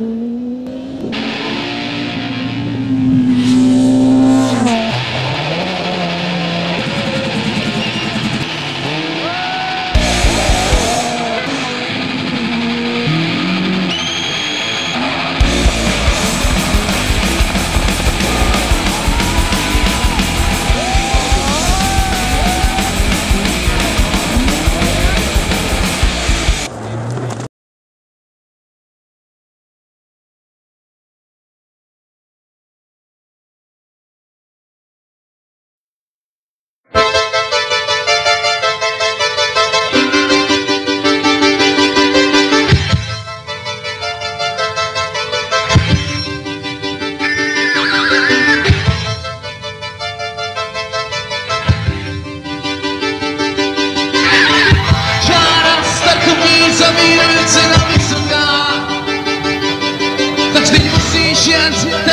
Mm-hmm.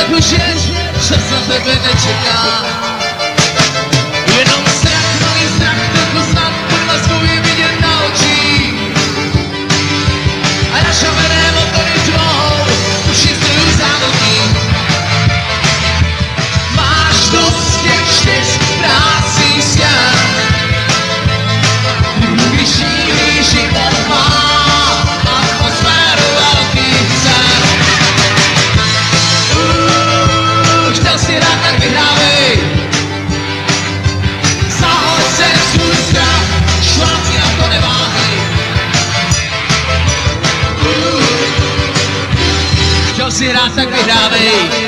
nekužeš, přes na tebe nečeká. सिरा से गिरावे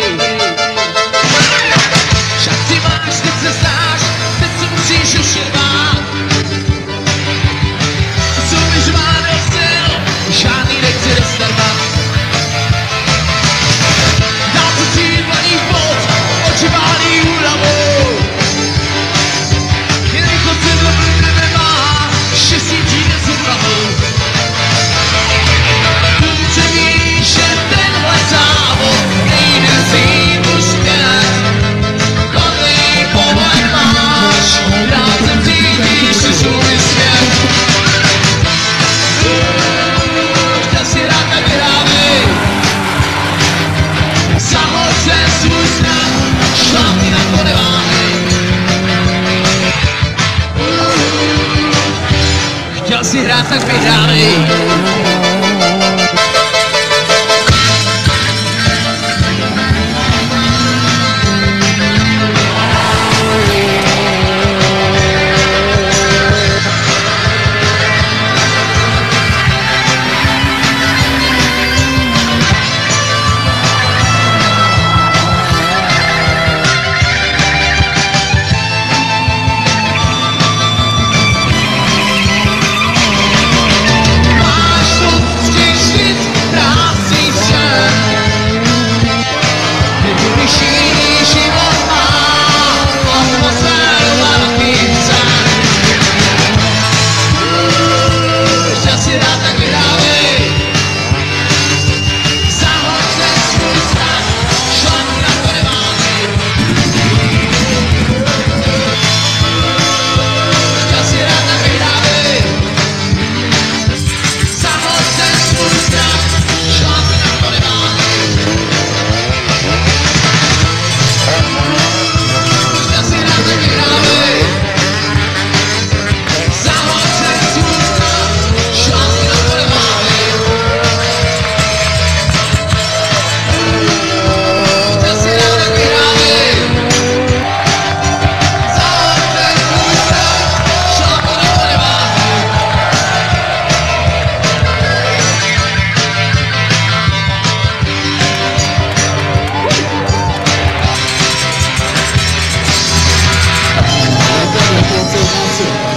svůj. Chtěl si hrát, tak. Senhor.